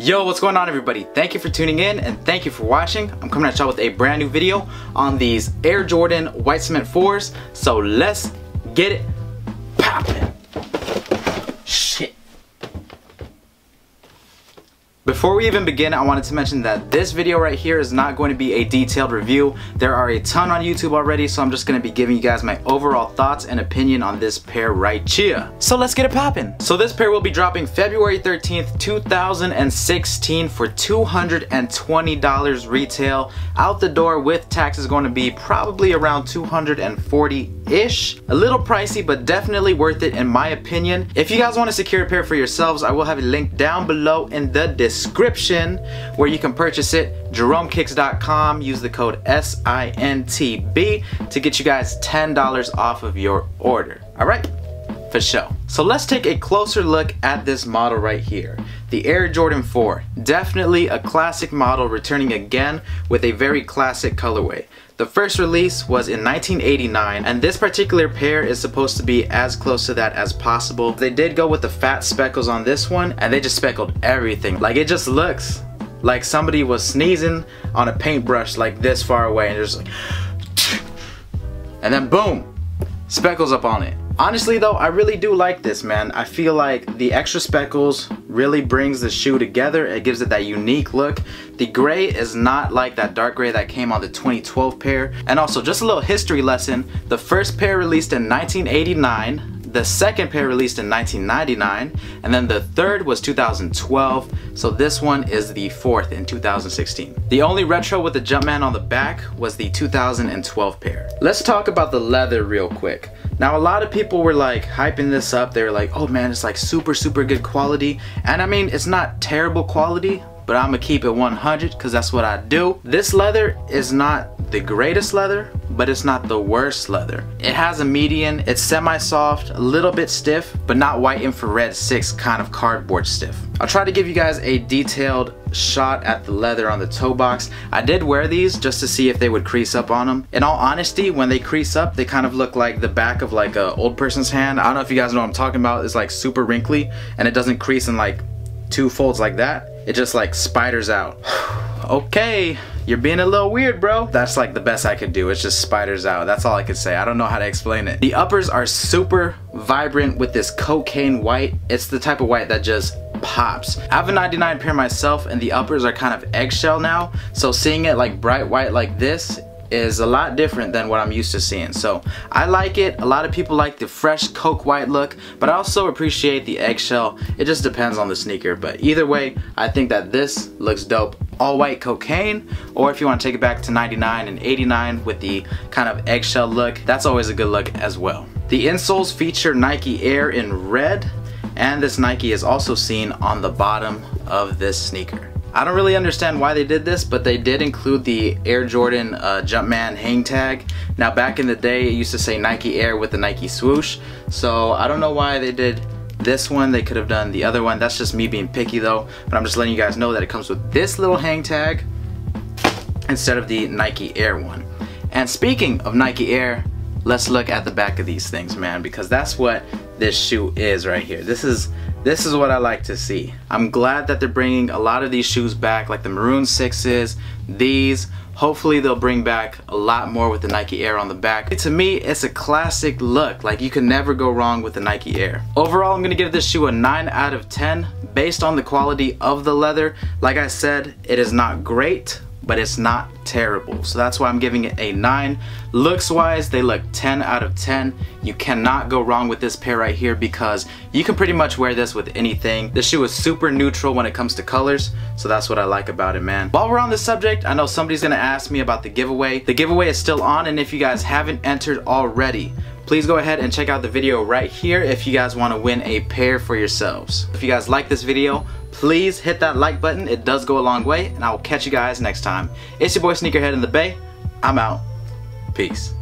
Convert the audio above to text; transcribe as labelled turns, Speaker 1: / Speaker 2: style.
Speaker 1: Yo, what's going on everybody? Thank you for tuning in and thank you for watching. I'm coming at y'all with a brand new video on these Air Jordan White Cement 4s. So let's get it poppin'. Before we even begin, I wanted to mention that this video right here is not going to be a detailed review. There are a ton on YouTube already, so I'm just going to be giving you guys my overall thoughts and opinion on this pair right here. So let's get it poppin'. So this pair will be dropping February 13th, 2016 for $220 retail. Out the door with tax is going to be probably around 240-ish. A little pricey, but definitely worth it in my opinion. If you guys want to secure a pair for yourselves, I will have a link down below in the description where you can purchase it. JeromeKicks.com. Use the code SINTB to get you guys $10 off of your order. Alright? For sure. So let's take a closer look at this model right here. The Air Jordan 4. Definitely a classic model returning again with a very classic colorway. The first release was in 1989 and this particular pair is supposed to be as close to that as possible. They did go with the fat speckles on this one and they just speckled everything. Like it just looks like somebody was sneezing on a paintbrush like this far away and just like and then boom speckles up on it. Honestly though, I really do like this man. I feel like the extra speckles really brings the shoe together. It gives it that unique look. The gray is not like that dark gray that came on the 2012 pair. And also just a little history lesson. The first pair released in 1989 the second pair released in 1999 and then the third was 2012 so this one is the fourth in 2016 the only retro with the jumpman on the back was the 2012 pair let's talk about the leather real quick now a lot of people were like hyping this up. They were like oh man it's like super super good quality. And I mean it's not terrible quality but I'm gonna keep it 100 because that's what I do. This leather is not the greatest leather, but it's not the worst leather. It has a median, it's semi-soft, a little bit stiff, but not white infrared 6 kind of cardboard stiff. I'll try to give you guys a detailed shot at the leather on the toe box. I did wear these just to see if they would crease up on them. In all honesty, when they crease up, they kind of look like the back of like a old person's hand. I don't know if you guys know what I'm talking about. It's like super wrinkly and it doesn't crease in like two folds like that it just like spiders out. okay, you're being a little weird, bro. That's like the best I could do. It's just spiders out. That's all I could say. I don't know how to explain it. The uppers are super vibrant with this cocaine white. It's the type of white that just pops. I have a 99 pair myself and the uppers are kind of eggshell now. So seeing it like bright white like this is a lot different than what I'm used to seeing. So I like it. A lot of people like the fresh coke white look, but I also appreciate the eggshell. It just depends on the sneaker. But either way, I think that this looks dope. All white cocaine, or if you want to take it back to 99 and 89 with the kind of eggshell look, that's always a good look as well. The insoles feature Nike Air in red, and this Nike is also seen on the bottom of this sneaker. I don't really understand why they did this, but they did include the Air Jordan uh, Jumpman hang tag. Now back in the day, it used to say Nike Air with the Nike swoosh. So I don't know why they did this one. They could have done the other one. That's just me being picky though. But I'm just letting you guys know that it comes with this little hang tag instead of the Nike Air one. And speaking of Nike Air, let's look at the back of these things, man, because that's what this shoe is right here. This is this is what I like to see. I'm glad that they're bringing a lot of these shoes back, like the Maroon 6s, these. Hopefully they'll bring back a lot more with the Nike Air on the back. To me, it's a classic look. Like you can never go wrong with the Nike Air. Overall, I'm gonna give this shoe a 9 out of 10 based on the quality of the leather. Like I said, it is not great, but it's not terrible. So that's why I'm giving it a 9. Looks wise, they look 10 out of 10. You cannot go wrong with this pair right here because you can pretty much wear this with anything. The shoe is super neutral when it comes to colors, so that's what I like about it, man. While we're on this subject, I know somebody's gonna ask me about the giveaway. The giveaway is still on, and if you guys haven't entered already, please go ahead and check out the video right here if you guys want to win a pair for yourselves. If you guys like this video, please hit that like button. It does go a long way, and I will catch you guys next time. It's your boy Sneakerhead in the Bay. I'm out. Peace.